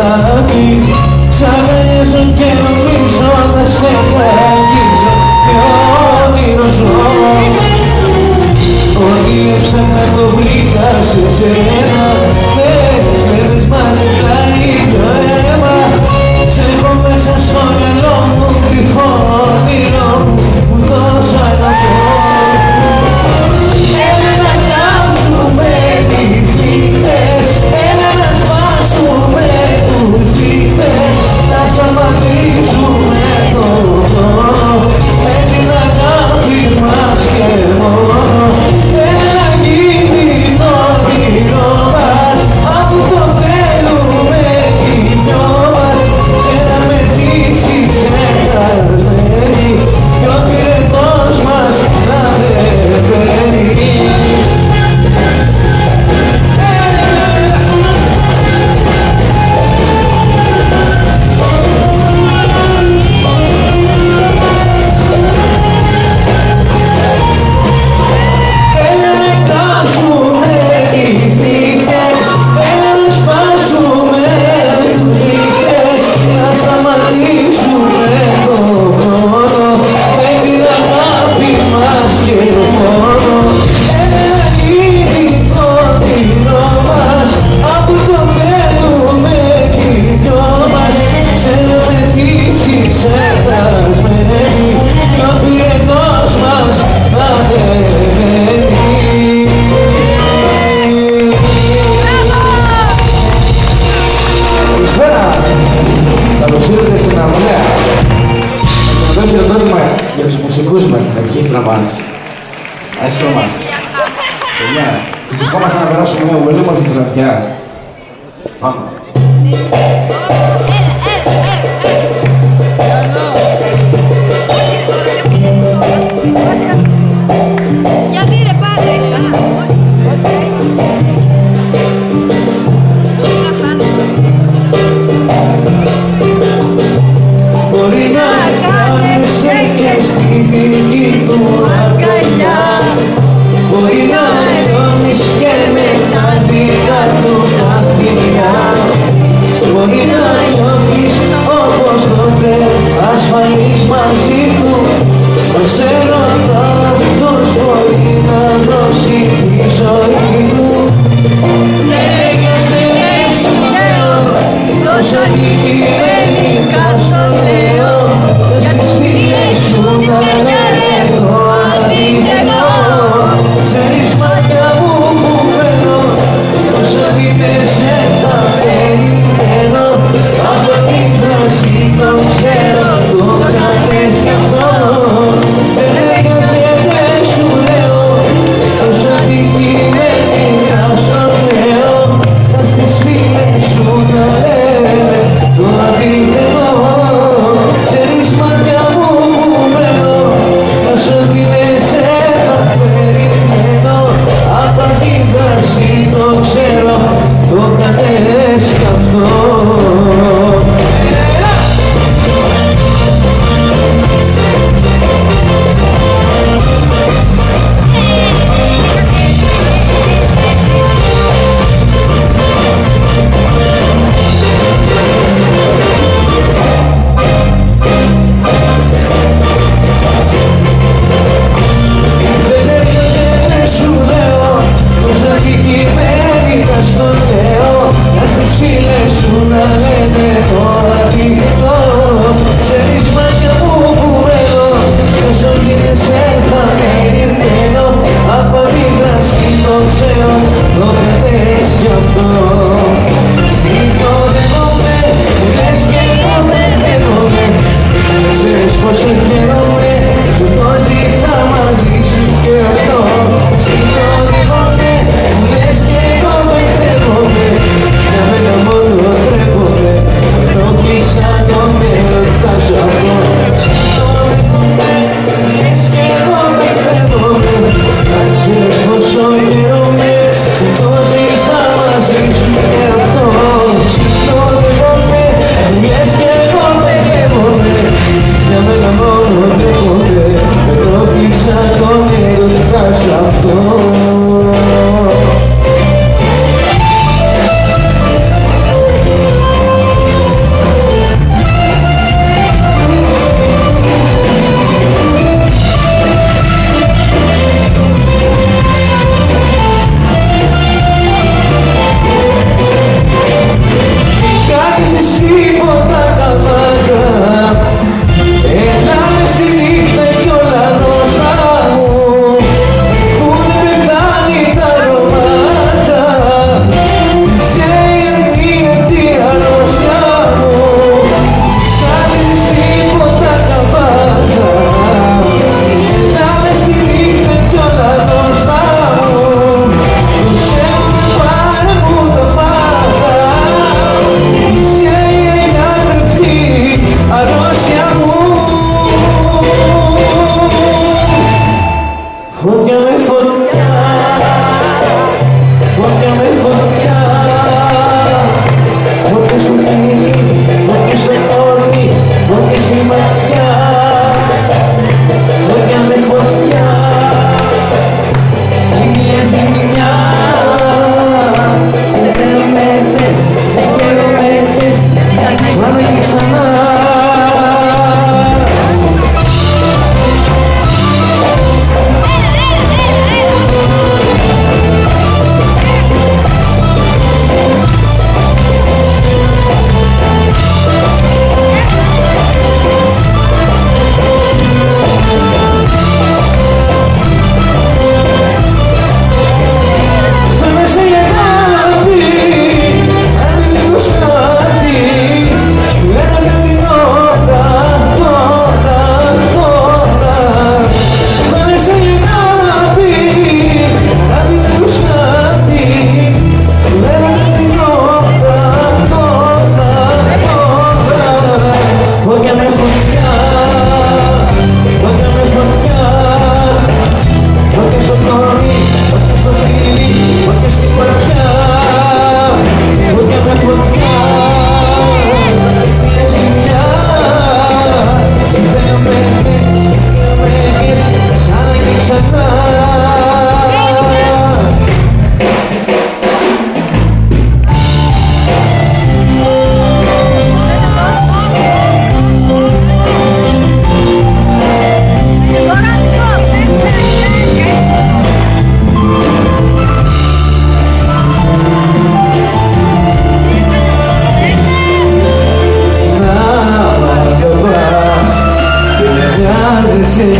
Σαν Ψαρέζω και νομίζω να σε αγγίζω και όνειρο ζω. Ό,τι έψαχνα το βρήκα σε σένα μέσα τις μέρες μας το αίμα. Σε έχω μέσα στο μυαλό για τους μουσικούς μας, θα βγεις στραβάς. Έστω μας. Παιδιά, ευχόμαστε να περάσουμε μια πολύ όμορφη βραδιά. Πάμε.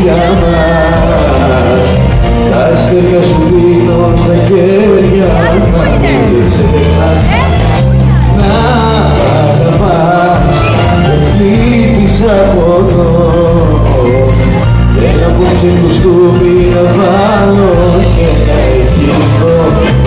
για μας. Τα αστέρια σου δίνω στα χέρια να μην ξεχνάς Να αγαπάς δεν λείπεις από το Θέλω απόψε του στούπι να και να ευχηθώ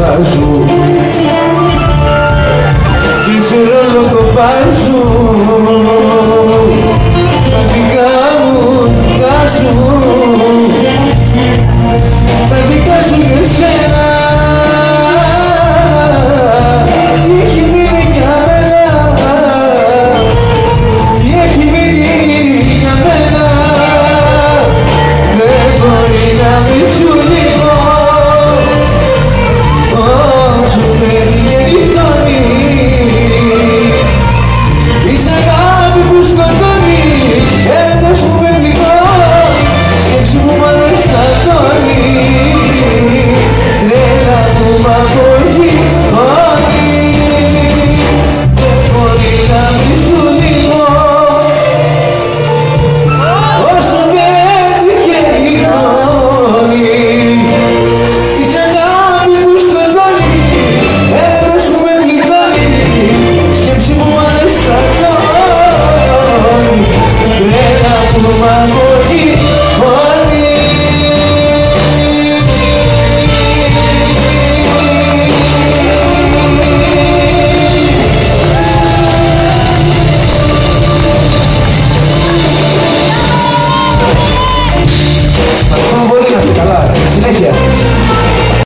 三十